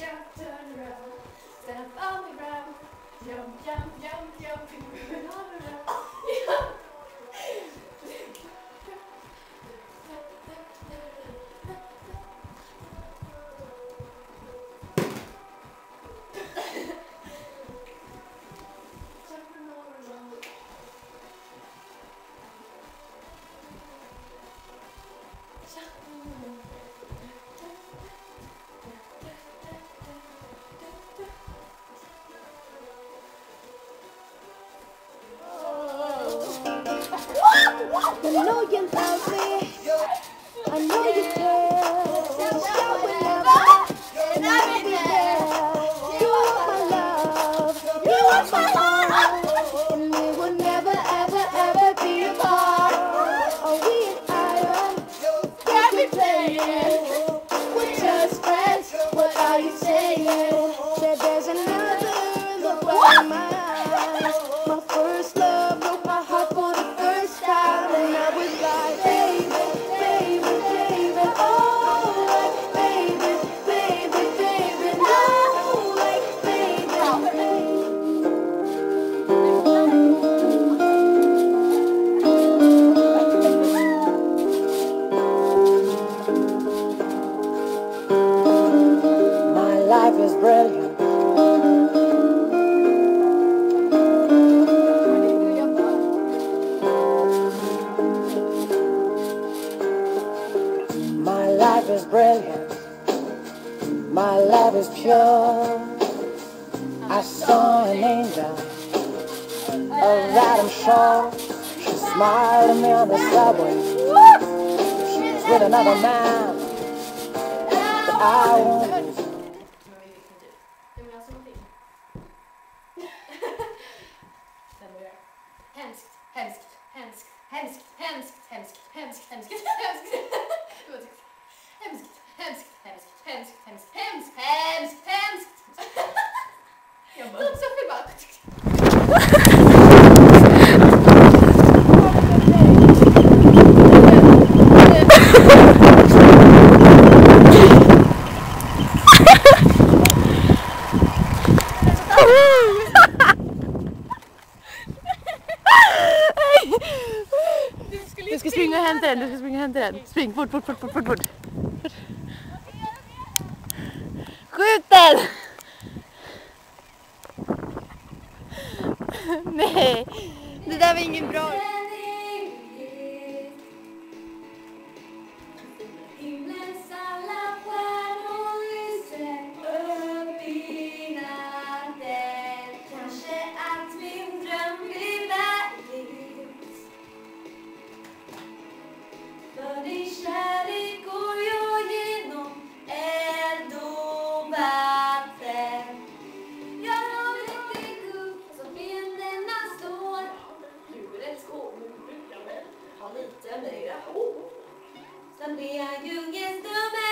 jump, turn around, then follow me round, jump, jump, jump, jump. I know you love me. I know you care. Show me love. And I'll be there. You are my love. You are my love. And we will never, ever, ever be apart. Are we an island? Can't be playing. We're just friends. What are you saying? My love is pure. I saw an angel of that I'm sure. She smiled at me on the subway. She was with another man. I won't Men vi Du ska springa och hämta den, du ska springa och hämta den. Spring fort, fort, fort, fort, fort, fort. Skjut den! Nej, det där var ingen bra. Kanske att min Islam đi đó Islam đi dương yes the man